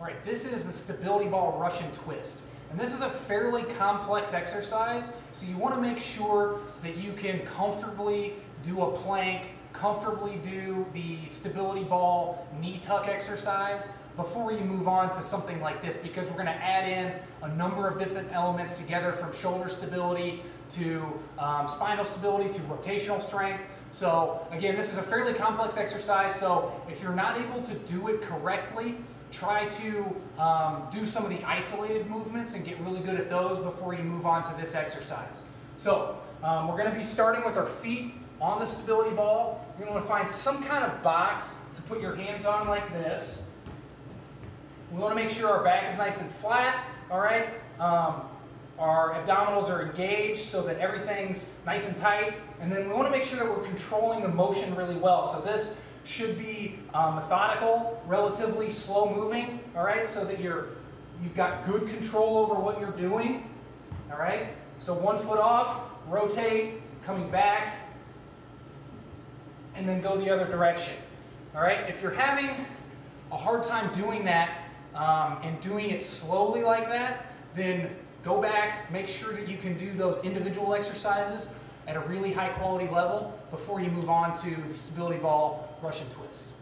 All right, this is the stability ball Russian twist. And this is a fairly complex exercise, so you want to make sure that you can comfortably do a plank, comfortably do the stability ball knee tuck exercise before you move on to something like this because we're going to add in a number of different elements together from shoulder stability to um, spinal stability to rotational strength. So again, this is a fairly complex exercise, so if you're not able to do it correctly, try to um, do some of the isolated movements and get really good at those before you move on to this exercise. So um, we're going to be starting with our feet on the stability ball. You're going to find some kind of box to put your hands on like this. We want to make sure our back is nice and flat, all right? Um, our abdominals are engaged so that everything's nice and tight. And then we want to make sure that we're controlling the motion really well. So this should be uh, methodical, relatively slow moving, all right? So that you're, you've got good control over what you're doing, all right? So one foot off, rotate, coming back, and then go the other direction, all right? If you're having a hard time doing that, um, and doing it slowly like that, then go back, make sure that you can do those individual exercises at a really high quality level before you move on to the stability ball Russian twists.